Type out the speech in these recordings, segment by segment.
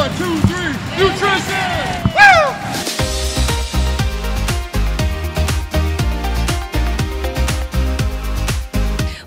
One, two, three, nutrition!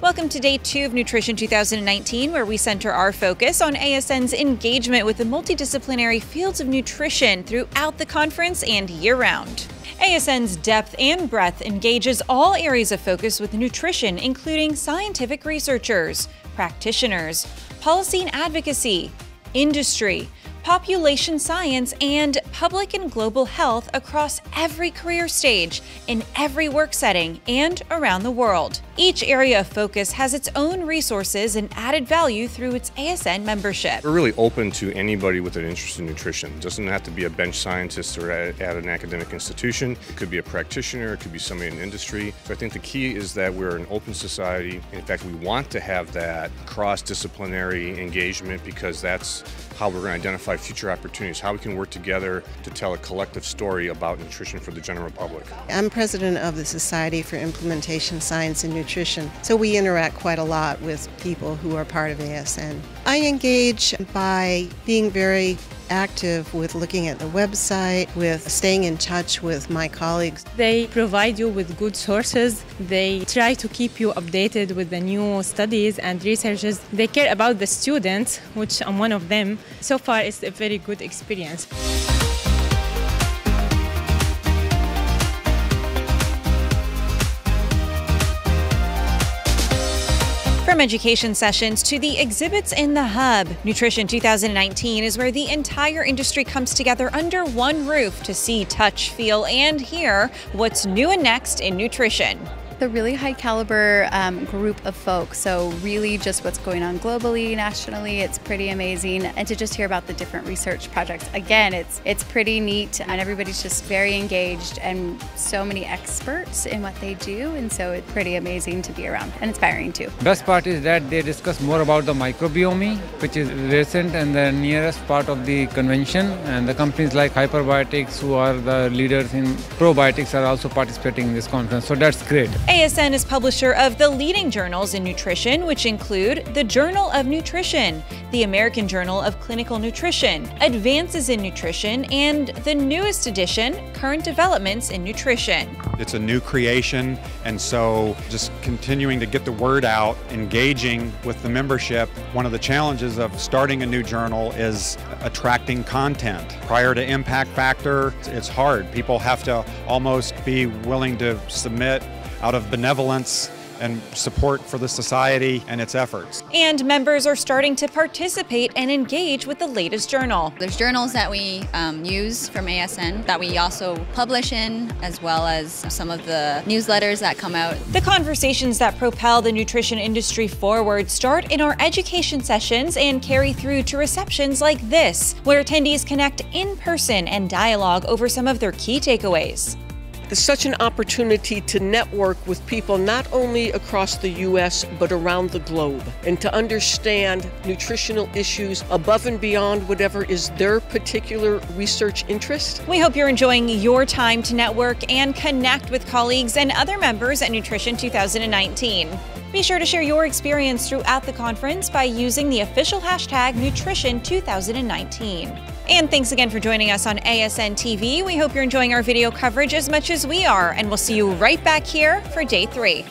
Welcome to day two of Nutrition 2019, where we center our focus on ASN's engagement with the multidisciplinary fields of nutrition throughout the conference and year round. ASN's depth and breadth engages all areas of focus with nutrition, including scientific researchers, practitioners, policy and advocacy, industry, population science, and public and global health across every career stage, in every work setting, and around the world. Each area of focus has its own resources and added value through its ASN membership. We're really open to anybody with an interest in nutrition. It doesn't have to be a bench scientist or at, an academic institution. It could be a practitioner, it could be somebody in industry. So I think the key is that we're an open society. In fact, we want to have that cross-disciplinary engagement because that's how we're going to identify future opportunities, how we can work together to tell a collective story about nutrition for the general public. I'm president of the Society for Implementation Science and Nutrition, so we interact quite a lot with people who are part of ASN. I engage by being very active with looking at the website, with staying in touch with my colleagues. They provide you with good sources. They try to keep you updated with the new studies and researches. They care about the students, which I'm one of them. So far, it's a very good experience. Education sessions to the exhibits in the hub, Nutrition 2019 is where the entire industry comes together under one roof to see, touch, feel, and hear what's new and next in nutrition. A really high caliber um, group of folks. So, really, just what's going on globally, nationally, it's pretty amazing. And to just hear about the different research projects, again, it's it's pretty neat, and everybody's just very engaged and so many experts in what they do. And so, it's pretty amazing to be around and inspiring too. Best part is that they discuss more about the microbiome, which is recent and the nearest part of the convention. And the companies like Hyperbiotics, who are the leaders in probiotics, are also participating in this conference. So that's great. ASN is publisher of the leading journals in nutrition, which include the Journal of Nutrition, the American Journal of Clinical Nutrition, Advances in Nutrition, and the newest edition, Current Developments in Nutrition. It's a new creation, and so just continuing to get the word out, engaging with the membership. One of the challenges of starting a new journal is attracting content. Prior to Impact Factor, it's hard. People have to almost be willing to submit out of benevolence and support for the society and its efforts. And members are starting to participate and engage with the latest journal. There's journals that we um, use from ASN that we also publish in, as well as some of the newsletters that come out. The conversations that propel the nutrition industry forward start in our education sessions and carry through to receptions like this, where attendees connect in person and dialogue over some of their key takeaways. It's such an opportunity to network with people not only across the U.S. but around the globe and to understand nutritional issues above and beyond whatever is their particular research interest. We hope you're enjoying your time to network and connect with colleagues and other members at Nutrition 2019. Be sure to share your experience throughout the conference by using the official hashtag Nutrition2019. And thanks again for joining us on ASN TV. We hope you're enjoying our video coverage as much as we are, and we'll see you right back here for day three.